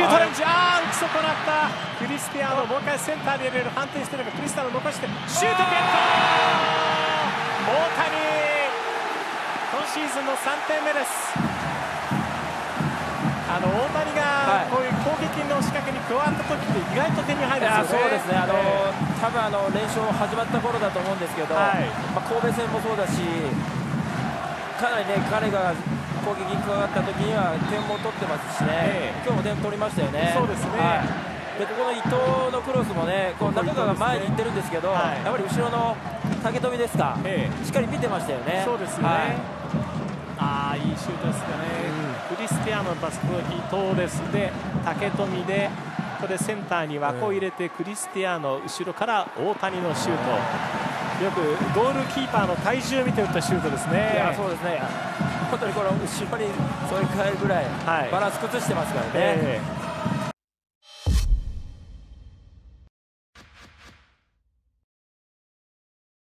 ュートレンジあー打ち損なった。クリスティアーノもう一回センターで入れる。反転してるがクリスティアーノ残してシュートゲット大谷今シーズンの3点目です。あの大谷がこういう攻撃の仕掛けに加わった時って意外と手に入るんですよね。そうですね。あの、えー、多分あの連勝始まった頃だと思うんですけど、はい、まあ神戸戦もそうだし、かなりね彼が攻撃に加わった時には点も取ってますしね、えー、今日も点取りましたよね。そうですね。はいでここの伊藤のクロスもね、こう中川が前に行ってるんですけど、はい、やっぱり後ろの竹富ですか、ええ、しっかり見てましたよね。そうですね。はい、ああいいシュートですかね。クリスティアーノのパスコ伊藤ですで竹富でこれセンターに枠を入れてクリスティアーノ後ろから大谷のシュートよくゴールキーパーの体重を見て打ったシュートですね。いやそうですね本当にこの後ろに添え替えるぐらいバランス崩してますからね。えー